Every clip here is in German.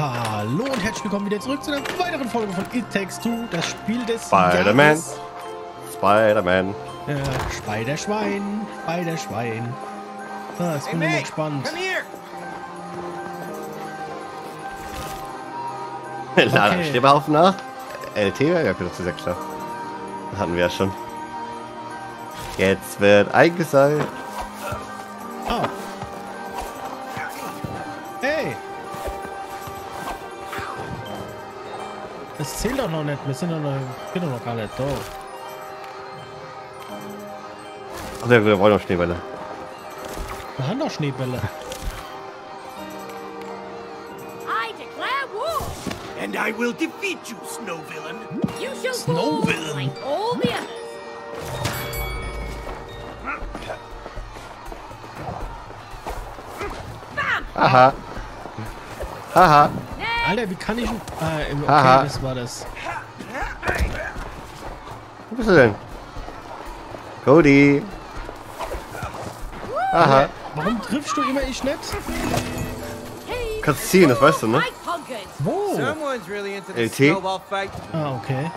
Hallo und herzlich willkommen wieder zurück zu einer weiteren Folge von It Takes Two, das Spiel des Spider-Man. Jahres. Spider-Man. Äh, Spider-Schwein, Spider-Schwein. Ah, jetzt Hey, bin ich Meg, gespannt. come here. Lada Okay. Stäbehaufen nach. LT, ja, bitte zu sechster. Das hatten wir ja schon. Jetzt wird eingeseilt. Zählt doch noch nicht, wir sind doch noch, bin doch noch gar nicht da. Ach ja, wir wollen noch Schneebälle. Wir haben doch Schneebälle. I declare war! And I will defeat you, snow villain. You shall Snow villain. like all the others. Bam! Haha. Alter, wie kann ich... Ah, im- okay, Haha. das war das. Wo bist du denn? Cody. Haha. Warum triffst du immer ich nicht? Kannst ziehen, das weißt du, ne? Wo? LT? Ah, okay.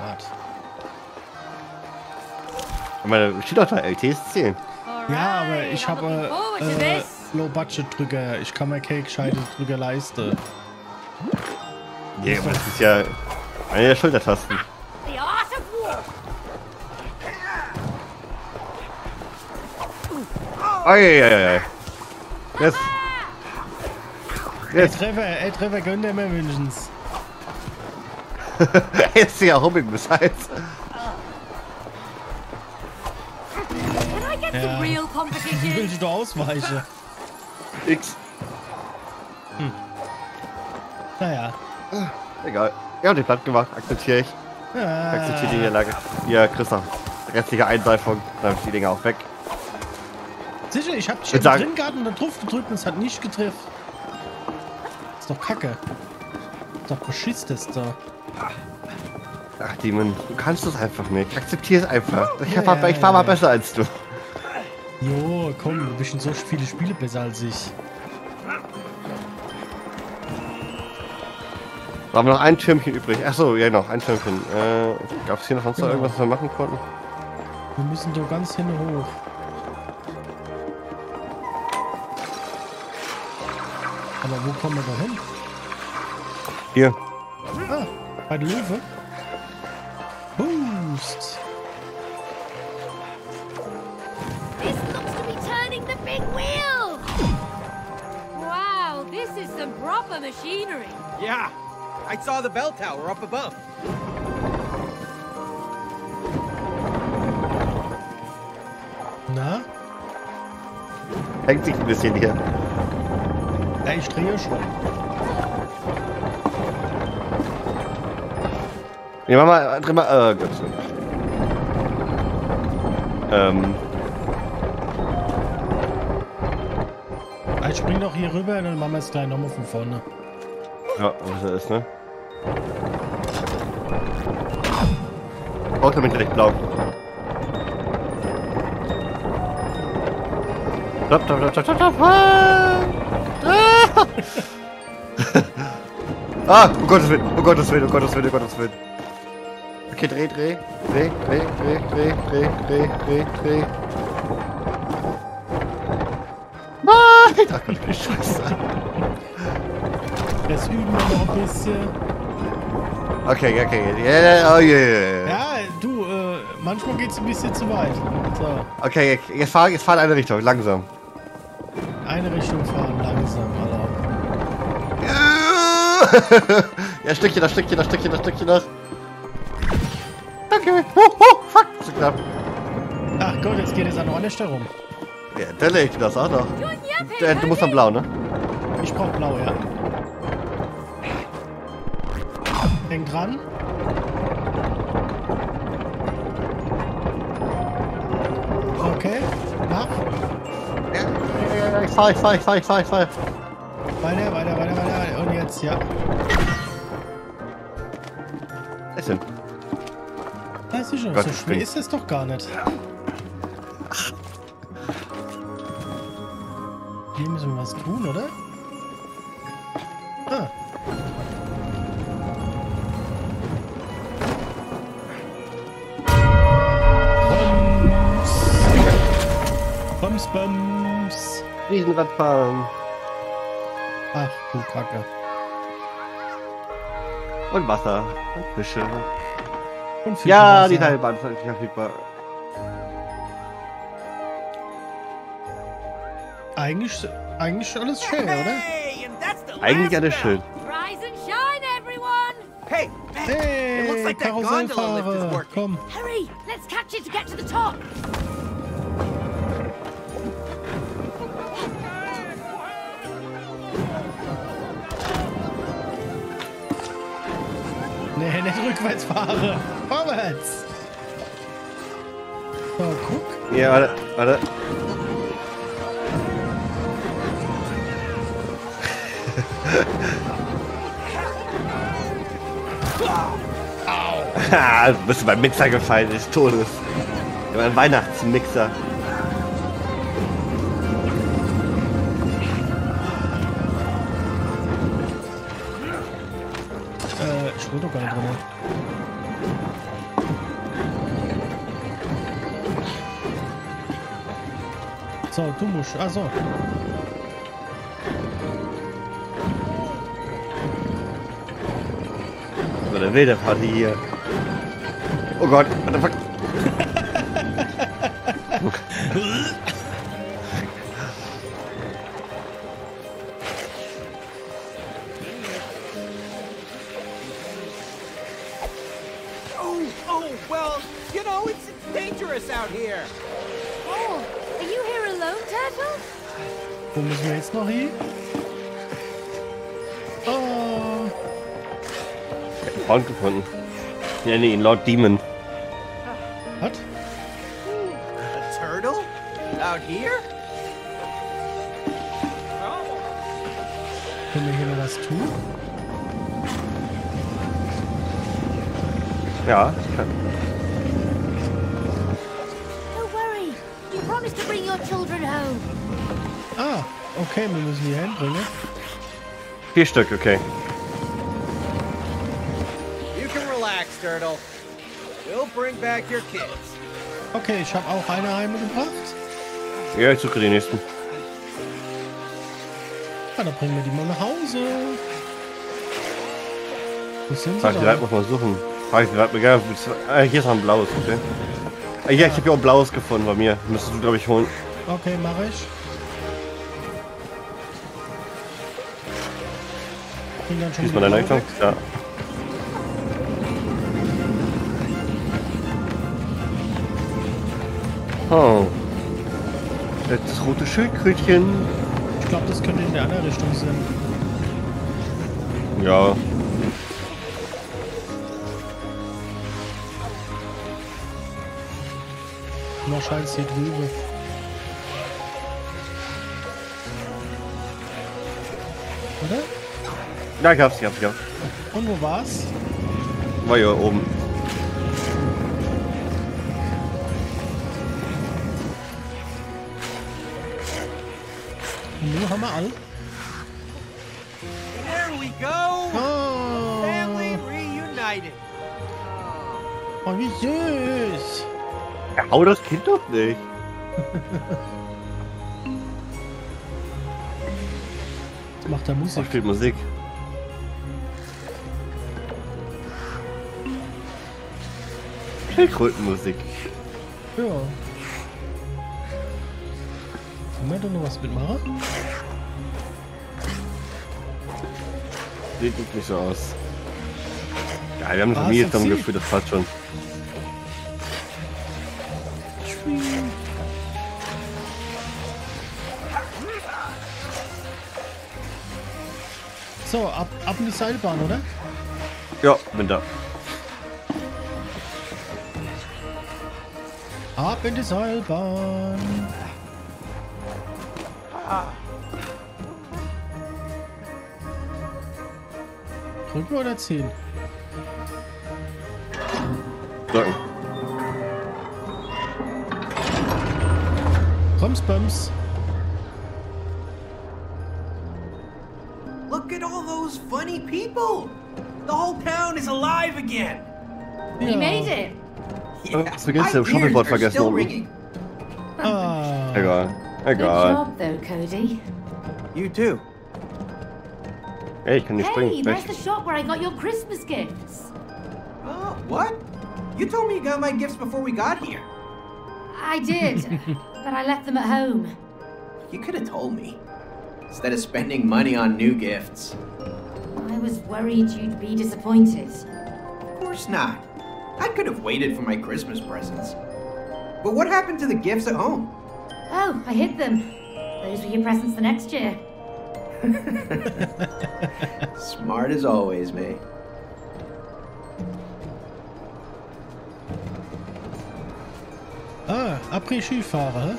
Warte. Ich meine, steht doch da, LT ist 10. Ja, aber ich habe äh, this. Low-Budget-Drücker. Ich kann mir Cake-Scheibe drücker leisten. Ja, aber das ist ja eine der Schultertasten. Eieiei. Jetzt. Yes. Ey, Treffer, ey, Treffer, gönnt ihr mir wenigstens. er ist ja Hobbit besides. Ja. Willst du ausweichen? X. Naja. Egal. Ja, die platt gemacht. Akzeptiere ich. Akzeptiere die Ah, Niederlage. Ja, Christoph. Restliche Einseifung. Dann die Dinger auch weg. sicher, ich hab dich ja gehabt und dann drauf gedrückt und es hat nicht getroffen. Ist doch kacke. Ist doch beschiss das da. Ach, Demon, du kannst es einfach nicht. Akzeptiere es einfach. Ich, Ja, fahr, ja, ich fahr mal ja. besser als du. Jo, komm, du bist schon so viele Spiele besser als ich. Da haben wir noch ein Türmchen übrig. Achso, ja noch, ein Türmchen. Äh, Gab es hier noch sonst Genau. irgendwas, was wir machen konnten? Wir müssen da ganz hin hoch. Aber wo kommen wir da hin? Hier. Ah, bei der Löwe. Machinery. Yeah, I saw the bell tower up above. Na? Hängt sich ein bisschen hier. Ja, ich drehe schon. Nee, mach mal, dreh mal, äh, Gott. Ähm, Ich spring doch hier rüber und dann machen wir es gleich nochmal von vorne. ja, was das ist, ne? Auto mit direkt blau. Stopp, stopp, stopp, stopp, stopp, stopp. Ah! Ah! ah, um Gottes Willen, um Gottes Willen, um Gottes Willen, um Gottes Willen. Okay, dreh, dreh, dreh, dreh, dreh, dreh, dreh, dreh, dreh, dreh. Ach wie scheiße. Das üben wir noch ein bisschen. Okay, okay, yeah, oh yeah. Ja, du, äh, manchmal geht's ein bisschen zu weit. So, Okay, jetzt fahr, jetzt fahr in eine Richtung, langsam. eine Richtung fahren, langsam, Alter. ja, Stückchen, das Stückchen, das Stückchen, das Stückchen noch. Danke. Oh, oh, fuck, so knapp. Ach Gott, jetzt geht es an der Stelle rum. Ja, der legt das auch noch. Der, du musst dann blau, ne? Ich brauch blau, ja. Häng dran. Okay, mach. Ja, ja, ja, ich fahr, ich fahr, ich fahr, ich fahr, ich fahr. Weiter, weiter, weiter, weiter. Und jetzt, ja. Ist hin. Ja, sicher, Gott, so schwer ist es doch gar nicht. Hier müssen wir was tun, oder? Ah. Bums. Bums, Bums. Riesenradfahren. Ach du Kacke. Und Wasser. Und Fische. Und Fische Ja, die. Teilbahn ist eigentlich verfügbar. Eigentlich, eigentlich alles schön, oder? Hey, the Eigentlich alles schön. Rise and shine, everyone! Hey, man, it Hey, looks like that gondola lift is working. Komm. Hurry, let's catch it to get to the top. Nee, nicht rückwärts fahren. Vorwärts. So, guck. Ja, warte, warte. Au! du bist beim Mixer gefallen, des Todes. Ein Weihnachtsmixer. Äh, ich will doch gar nicht drin. So, du musst. Ah, so. So eine wilde Party hier. Oh Gott, what the fuck? Oh, oh, well, you know, it's dangerous out here. Oh, are you here alone, Turtle? Wo müssen wir jetzt noch hin? Freund gefunden. Ich nenne ihn Lord Demon. Was? A turtle? Out here? Können wir hier noch was tun? Ja, ich kann. Don't worry. You promised to bring your children home. Ah, okay, wir müssen die hinbringen. Vier Stück, okay. Okay, ich habe auch eine heimgebracht. Ja, ich suche den nächsten. Ah, dann bringen wir die mal nach Hause. Wo sind sie ich denn? gerade, muss man suchen. Frag ich gerade, egal. Ah, hier ist noch ein blaues, okay. Ah, ja, ich habe ja auch ein blaues gefunden bei mir. Müsstest du, glaube ich, holen. Okay, mache ich. Bin dann schon Diesmal dein weg. Ja. Oh. Das rote Schildkrötchen. Ich glaube, das könnte in der andere Richtung sein. Ja. Wahrscheinlich hier drüben. Oder? Ja, ich hab's, ich hab's, hab's. Und wo war's? War hier oben. Nun haben wir alle. There we go. Oh, Family reunited. oh wie süß. Ja, hau das Kind doch nicht. Jetzt macht er Da Musik. spielt Musik. Schildkrötenmusik. Ja. Da noch was mitmachen? Sieht nicht so aus. Ja, wir haben eine Ah, Familie zusammengeführt, das passt schon. So, ab, ab in die Seilbahn, oder? Ja, bin da. Ab in die Seilbahn. Drücken oder ziehen? Drücken. Bums, Bums. Look Look at all those funny people. The whole town is alive again. We made it. Oh, hast du vergessen, my das Shuffleboard ears are vergessen still ringing. Ah. Egal. Good Egal. job, though, Cody. You too. Ey, ich kann nicht Hey, springen. there's Weg. the shop where I got your Christmas gifts. Oh, what? You told me you got my gifts before we got here. I did, but I left them at home. You could have told me. Instead of spending money on new gifts. I was worried you'd be disappointed. Of course not. I could have waited for my Christmas presents. But what happened to the gifts at home? Oh, I hid them. Those were your presents for next year. Smart as always, May. Ah, Après-Skifahrer. hä?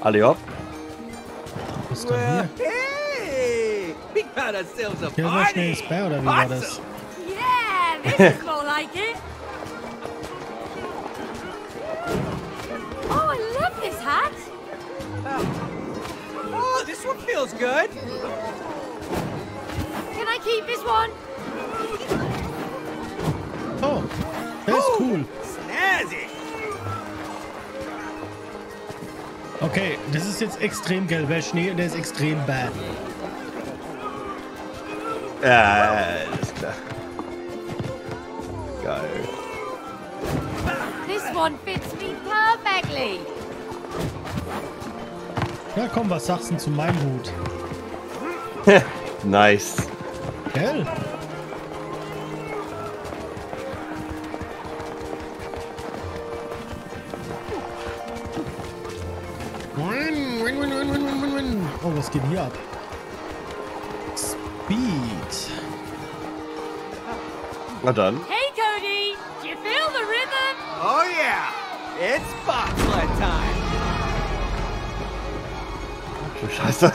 Alle hopp. Was ist denn hier? hey! We got ourselves a Hier war schnell ins Bär, oder wie war das? Yeah, this is more like it. Oh, I love this hat. Oh, oh this one feels good. Can I keep this one? Oh, der ist cool. Snazzy. Okay, das ist jetzt extrem gelber Schnee und der ist extrem bad. Ja, alles klar. One fits me perfectly. Ja, komm, was sagst du zu meinem Hut? Nice. Gell? Win, win, win, win, win, win, win, win. Oh, was geht hier ab? Speed. Na dann. Hey, It's bobsled time. Du Scheiße.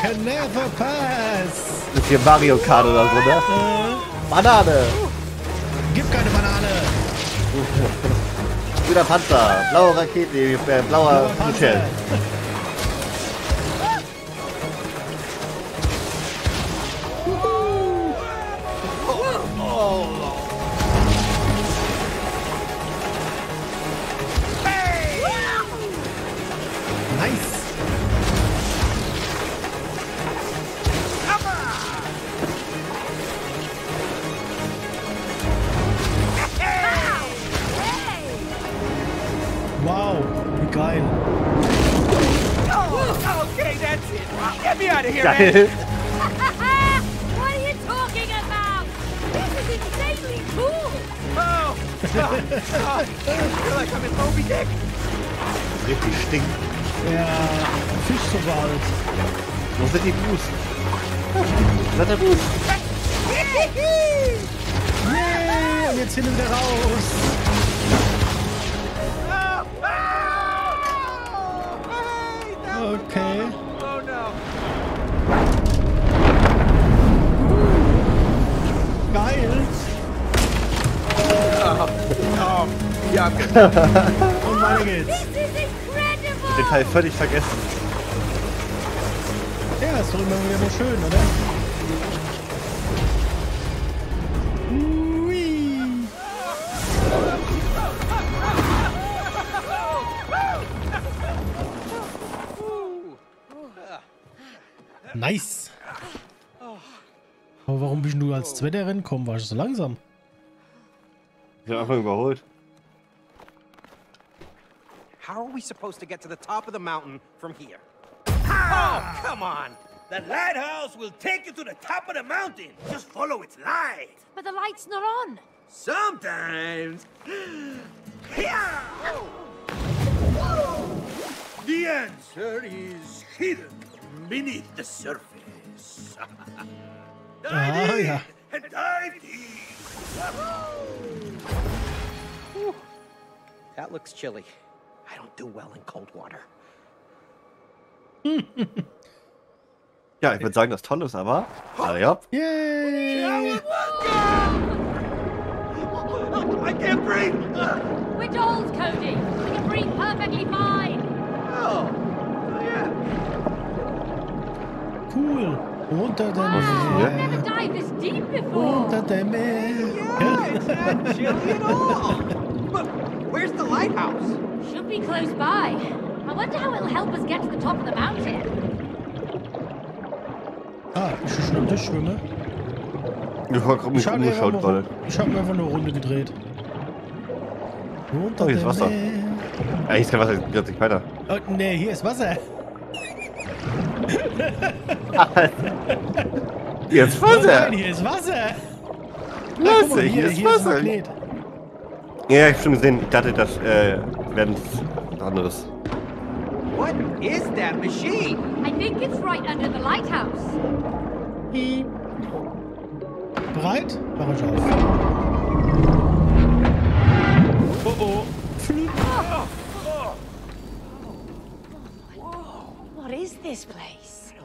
Can never pass. Ist hier Mario Kart oder so, ne? Banane. Gib keine Banane. Grüner Panzer. Blaue Rakete. Äh, blauer Blauer Michel. what are you talking about? This is insanely cool. Oh, oh, oh. I feel like I'm in Moby Dick. Richtig stinkt. Ja, Fisch so bald. Wo sind die Blues? Was der? Yay, und jetzt hin und wieder raus. Okay. Oh, good. Und weiter geht's. Den Teil völlig vergessen. Ja, ist doch immer wieder nur schön, oder? Ui. Nice. Aber warum bist du als Zweiter Rennen gekommen? Warst du so langsam? Ich hab einfach überholt. How are we supposed to get to the top of the mountain from here? Oh, come on! The lighthouse will take you to the top of the mountain. Just follow its light. But the light's not on. Sometimes. Yeah! The answer is hidden beneath the surface. Dive Ah, in ja. and dive deep. That looks chilly. I don't do well in cold water. Ja, ich würde sagen, das Tolle ist aber. Alle ab. Yay! I can't breathe! We're dolls, Cody. We can breathe perfectly fine. Oh, yeah. Cool. Unter Wow, Meer. I've never dived this deep before. Unter der Meer. Yeah, it's not chilly at all. But where's the lighthouse? Should be close by. I wonder how it'll help us get to the top of the mountain. Ah, ich schon am Tisch schwimme. Ich habe mich Ich habe umgeschaut gerade. ich hab mir einfach nur eine Runde gedreht. Unter Oh, hier ist Wasser. Meer. Ja, hier ist kein Wasser, jetzt geht nicht weiter. Oh, nee, hier ist Wasser. Jetzt Oh Wasser! nein, hier ist Wasser. Mal, hier ist hier ist Wasser. Magnet. Ja, ich hab schon gesehen. Ich dachte, das äh, wäre was anderes. What is that machine? I think it's right under the lighthouse. Bereit? Mach ich auf. Oh oh. Flüt. What is this place?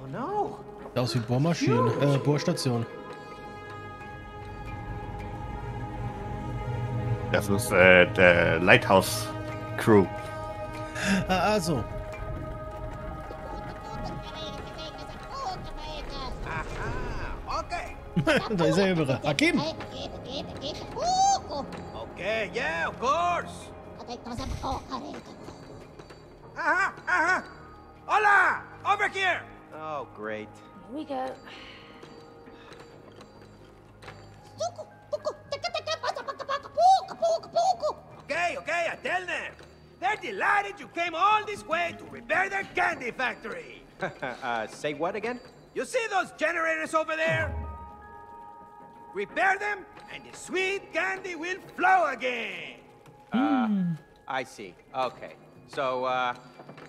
Sieht aus wie Bohrmaschine. Äh, Bohrstation. Das ist äh, der Lighthouse Crew. Ah, also. Aha, okay. da ist er überall. Akim! Okay, yeah, of course. Aha, aha. Hola, over here. Oh, great. Here we go. Okay, okay, I tell them. They're delighted you came all this way to repair their candy factory. uh, say what again? You see those generators over there? Repair them, and the sweet candy will flow again. Uh, I see. Okay. So, uh,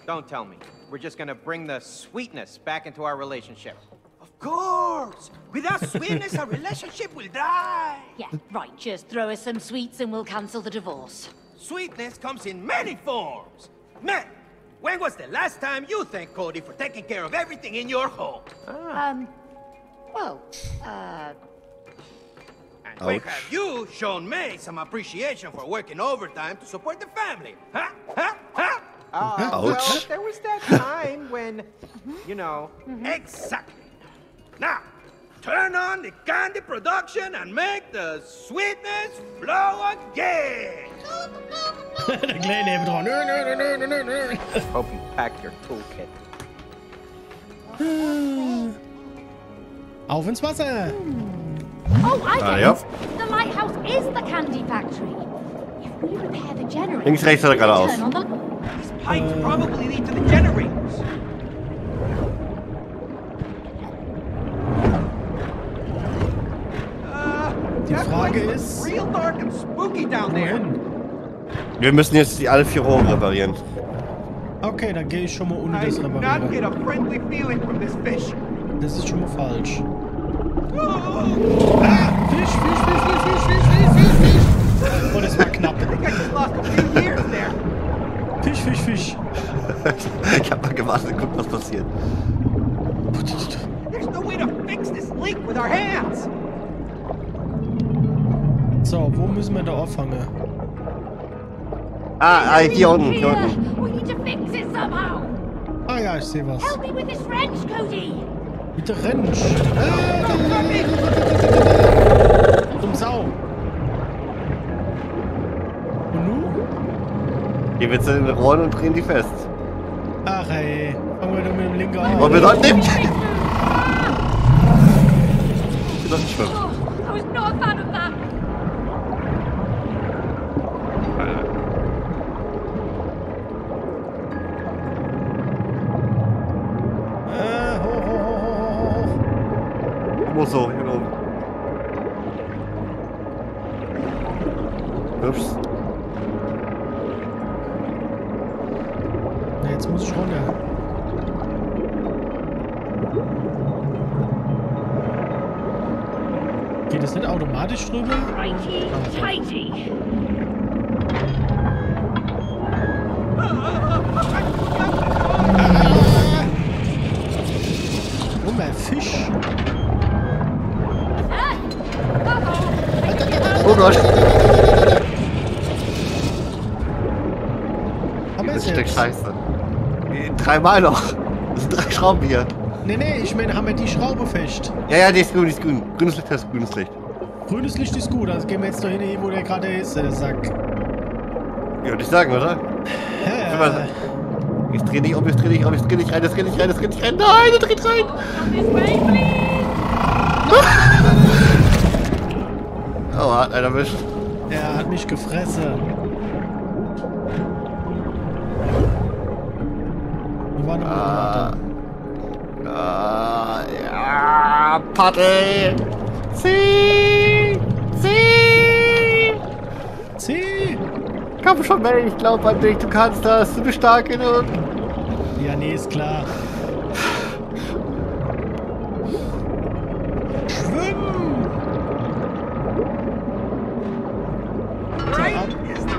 don't tell me. We're just gonna bring the sweetness back into our relationship. Of course! Without sweetness, our relationship will die. Yeah, right. Just throw us some sweets and we'll cancel the divorce. Sweetness comes in many forms. Man, when was the last time you thanked Cody for taking care of everything in your home? Um, well, uh, And when Ouch. have you shown May some appreciation for working overtime to support the family? Huh? Huh? Huh? Uh, Ouch. well, there was that time when, you know. Exactly. Now, turn on the candy production and make the sweetness flow again. der kleine nö. Hope you packed your toolkit. Auf ins Wasser! Oh, I Ah, ja. it. The lighthouse is the candy factory. If we repair the generator, Links, rechts oder geradeaus? turn on the- These pipes probably lead to the generators. Die Frage ist- real dark and spooky down there. Wohin? Wir müssen jetzt die alle vier Rohre reparieren. Okay, dann gehe ich schon mal ohne I das do not get reparieren. a friendly feeling from this fish. Das ist schon mal falsch. Fisch, Fisch, Fisch, Fisch, Fisch, Fisch, Fisch, Fisch, Fisch! Oh, das war knapp. Fisch, Fisch, Fisch. ich hab mal gewartet, guck, was passiert. There's no way to fix this leak with our hands. So, wo müssen wir da auffangen? Ah, ah, hier unten, hier unten. we need to fix it somehow. Ah ja, ich sehe was. Help me with this wrench, Cody. Trench. Äh, zum Sau. Und nun? Die Witze in den Rollen und drehen die fest. Ach ey, fangen wir doch mit dem linken an. Wollen wir sollten nicht. Ich bin doch nicht schwimmen. Dreimal noch. Das sind drei Schrauben hier. Nee, nee, ich meine, haben wir die Schraube fest. Ja, ja, die ist grün, die ist grün. Grünes Licht heißt grünes Licht. Grünes Licht ist gut, also gehen wir jetzt doch hin, wo der gerade ist, der Sack. Ja, würde ich sagen, oder? Hä? Ich dreh nicht um, ich dreh nicht um, ich dreh nicht rein, das geht nicht rein, das geht nicht rein. Nein, das dreht rein. Oh, hat einer erwischt. Er hat mich gefressen. Ah. Ah, ja, Paddel. Zieh, zieh. Zieh! Komm schon, Mel, ich glaube an dich, du kannst das, du bist stark genug. Ja, nee, ist klar. Schwimmen!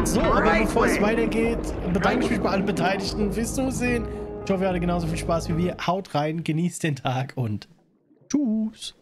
So, aber bevor es weitergeht, bedanke ich mich bei allen Beteiligten fürs Zusehen. Ich hoffe, ihr hattet genauso viel Spaß wie wir. Haut rein, genießt den Tag und tschüss.